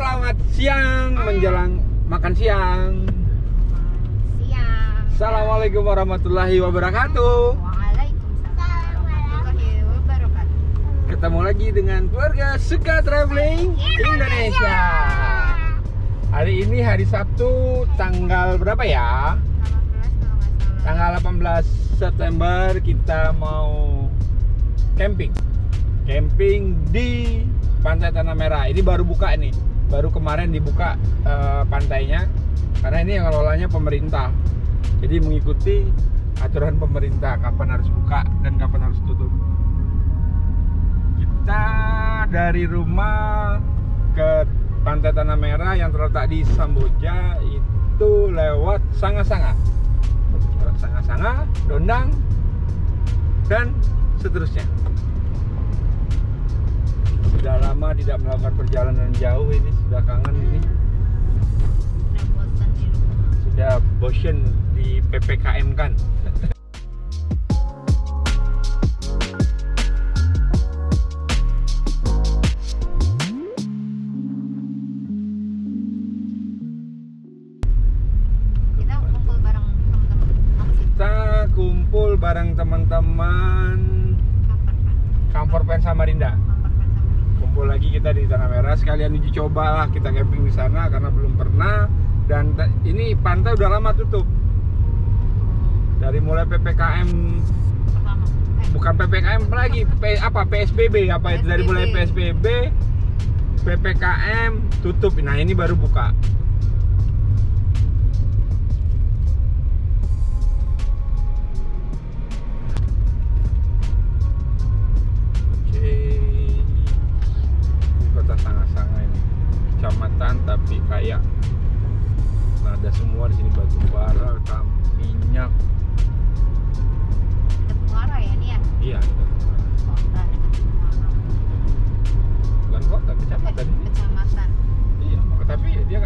selamat siang menjelang makan siang. Siang. Assalamualaikum warahmatullahi wabarakatuh. Waalaikumsalam warahmatullahi wabarakatuh. Ketemu lagi dengan keluarga Suka Traveling Indonesia. Hari ini hari Sabtu tanggal berapa ya? 18 kalau nggak salah. Tanggal 18 September kita mau camping. Camping di Pantai Tanah Merah. Ini baru buka nih. Baru kemarin dibuka eh, pantainya. Karena ini yang ngelolanya pemerintah. Jadi mengikuti aturan pemerintah kapan harus buka dan kapan harus tutup. Kita dari rumah ke Pantai Tanah Merah yang terletak di Samboja itu lewat Sanga-Sanga. Lewat Sanga-Sanga, Dondang, dan seterusnya. Sudah lama tidak melakukan perjalanan jauh ini, sudah kangen ini, sudah bosen di PPKM kan. Kita kumpul bareng teman-teman. Apa sih? Kita Kumpul lagi kita di Tanah Merah. Sekalian uji coba lah kita camping di sana karena belum pernah. Dan ini pantai udah lama tutup. Dari mulai PPKM. Eh, bukan PPKM lagi P, apa PSBB apa itu dari mulai PSBB PPKM tutup. Nah ini baru buka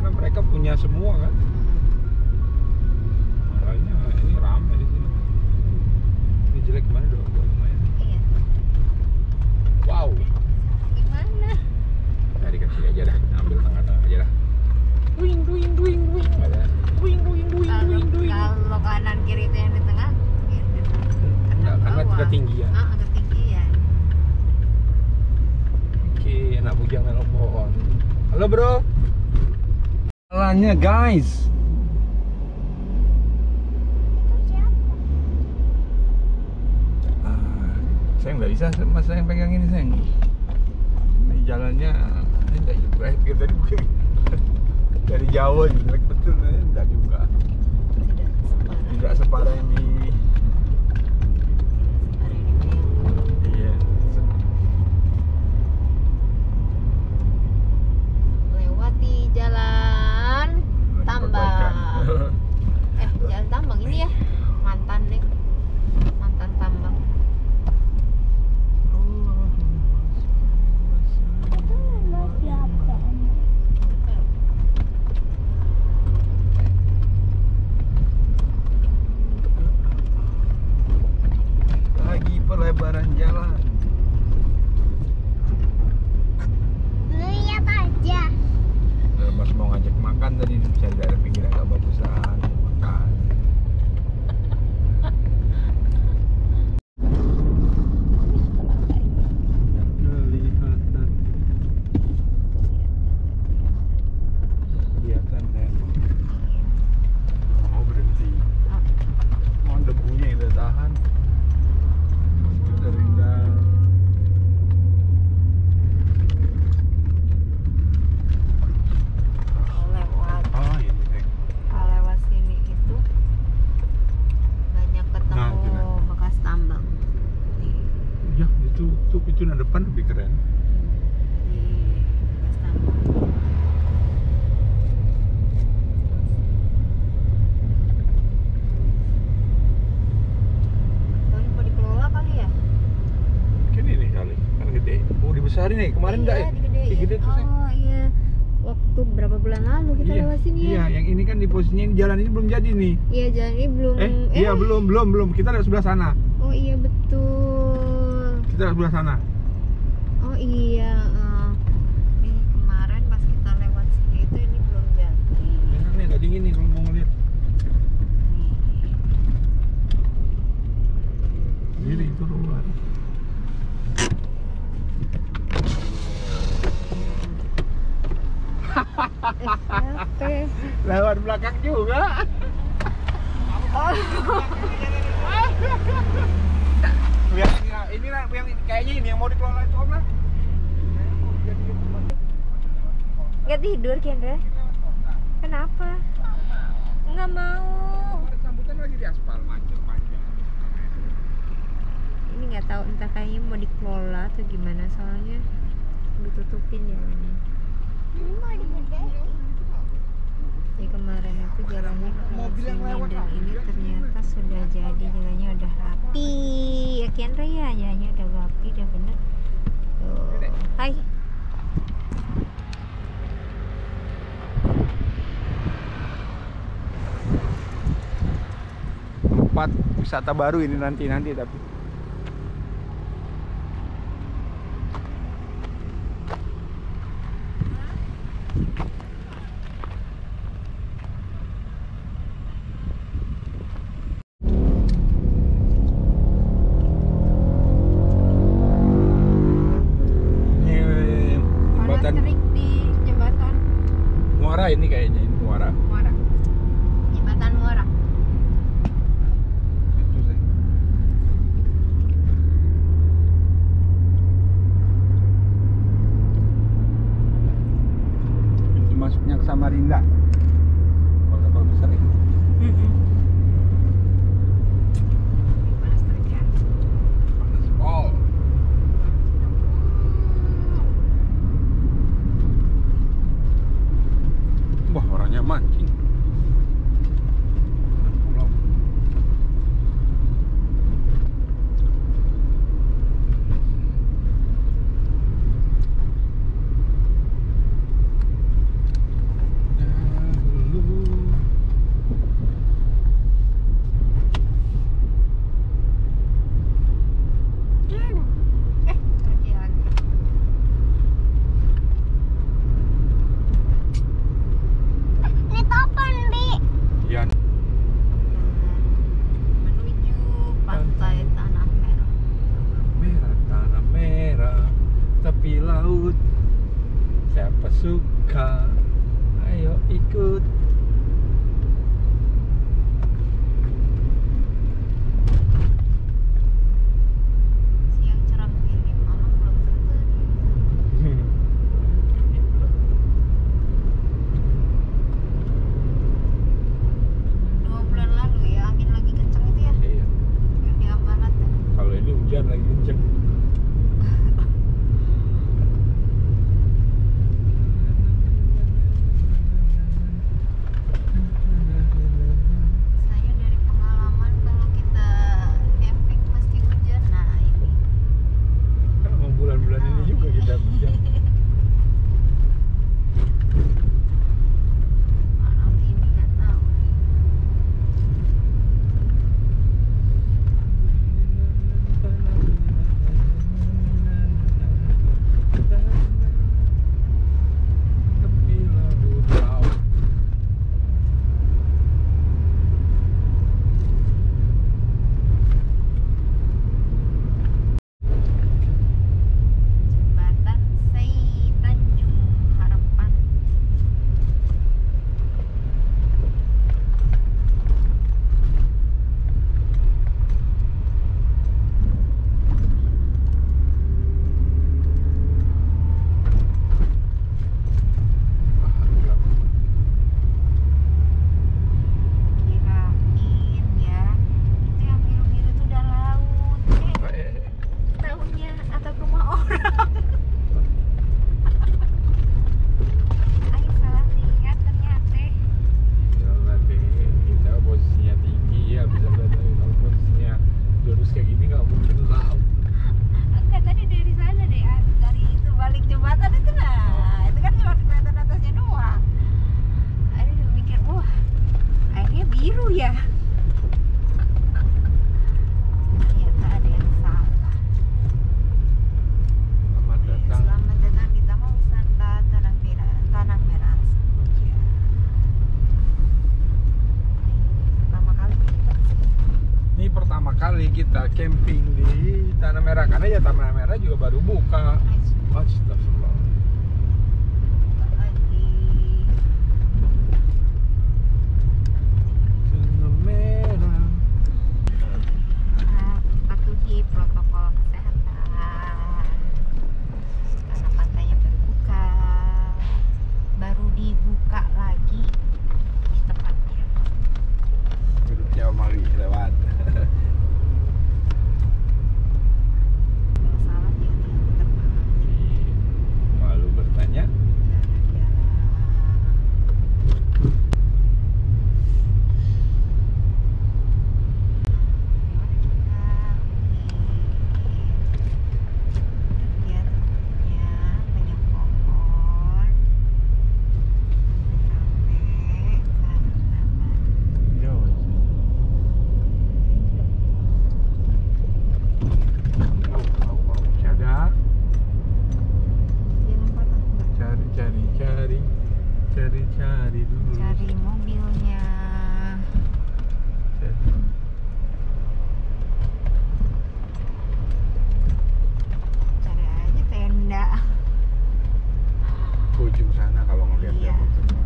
karena mereka punya semua kan? Makanya ini ramai di sini. Ini jelek gimana dong lumayan. Iya. wow. Gimana? dari kecil aja dah. Ambil tengah-tengah aja dah. Wing wing wing wing ada. Wing wing wing Kalau wing wing kalau kanan kiri itu yang di tengah, gitu. enggak karena ketinggian. Ah, ketinggian. oke enak bujangan pohon halo bro jalannya guys. Ah, saya nggak bisa mas saya yang pegang ini sayang ini. Jalannya ini enggak juga. Eh, pikir tadi mungkin dari Jawa jelek betul ini enggak juga. Tidak separah. tidak separah yang di sehari nih kemarin enggak iya, ya? Di gede, gitu oh iya. Waktu berapa bulan lalu kita iya, sini? ya? iya yang ini kan di posisinya ini jalan ini belum jadi nih. Iya jalan ini belum eh, eh. iya belum belum belum. Kita lewat sebelah sana. Oh iya betul. Kita lewat sebelah sana. Oh iya uh, kemarin pas kita lewat sini ini belum jadi. Nih dingin nih kalau mau ngeliat. Jadi itu luar teh lewat belakang juga. Ini lah yang kayaknya ini yang mau dikelola itu om lah. Nggak tidur Kendra. Kenapa? Nggak mau. Sambutan lagi di aspal macet panjang. Ini nggak tahu entah kayaknya mau dikelola atau gimana soalnya ditutupin ya ini. Mau dibedain jadi kemarin itu jalannya mobil yang lewat dan ini ternyata sudah jadi jalannya udah rapi. Ya raya, ya jalannya udah rapi udah bener. Tuh hai. Tempat wisata baru ini nanti nanti tapi kali kita camping di Tanah Merah karena ya Tanah Merah juga baru buka. Astagfirullah. Tanah Merah. Nah, patuhi protokol kesehatan karena pantainya baru buka baru dibuka lagi di tempatnya Hidupnya Mali lewat. kalau salah ya dia putar balik Malu bertanya. Oh, oh, oh. Ada. Cari, cari, cari, cari, cari dulu. Cari mobilnya. Cari. Cari aja tenda. Ke ujung sana kalau ngeliat Iya. dia semua.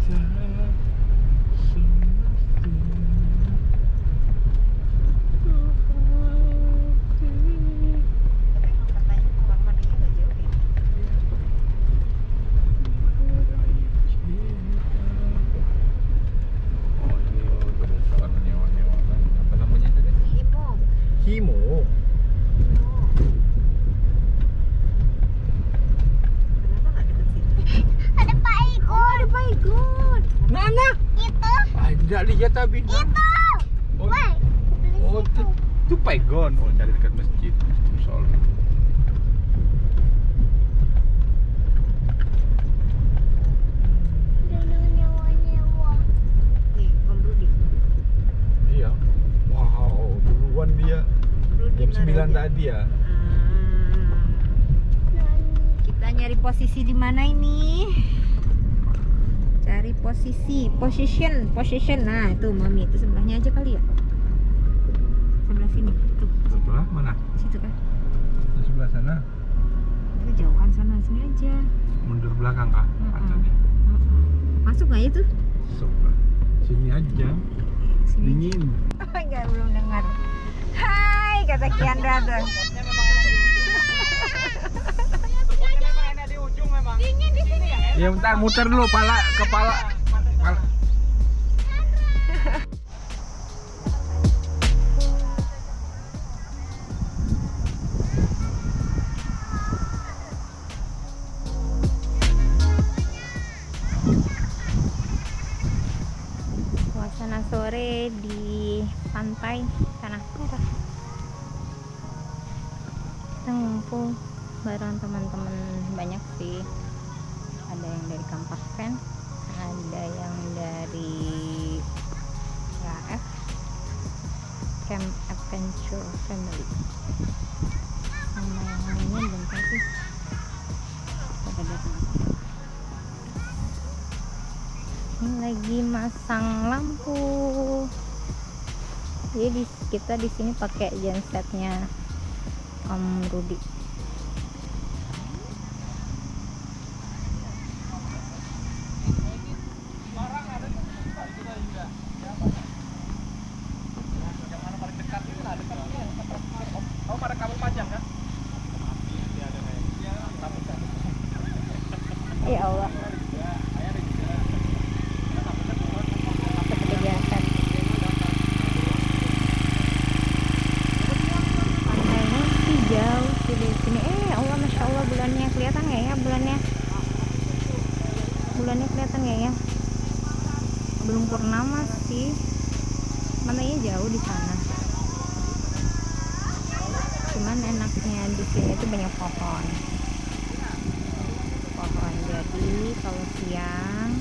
Kita semestinya Tapi emang katanya Kamar Mandinya nggak jauh ya. Oh ini udah soal nyewa-nyewa apa namanya itu deh? Himo. Himo. Ada Pak Iko. Oh, ada Baygon. Nana. Itu. Ah, tidak lihat tapi. Itu. Oh, oh itu, itu Paigon. Oh, cari dekat masjid. Sol. Dulu nyewa-nyewa. Nih, Om Rudi. Iya. Wow, duluan dia. Rudi Jam 9 Naraja. tadi ya. Hmm. Kita nyari posisi di mana ini? Cari posisi, position, position. Nah, itu Mami, itu sebelahnya aja kali ya. Sebelah sini. Tuh, Sebelah mana? situ kan. Di sebelah sana. Itu jauhan sana sini aja. Mundur belakang kah? Masuk nggak itu? Sebelah. Sini aja. Sini. Dingin. Kiandra tuh. Ya bentar muter dulu pala kepala. Pala. Suasana sore di pantai Ngumpul bareng teman-teman banyak sih. Ada yang dari Kampak Fan, ada yang dari KF Camp Adventure Family. Sama yang lainnya belum tahu sih. Ini lagi masang lampu jadi di- kita di sini pakai gensetnya Om Rudi ya Allah seperti biasa pantainya sih jauh sih dari sini eh Allah masya Allah bulannya kelihatan nggak ya bulannya bulannya kelihatan nggak ya belum purnama sih. Pantainya jauh di sana. Cuman enaknya di sini tuh banyak pohon. Pohon jadi kalau siang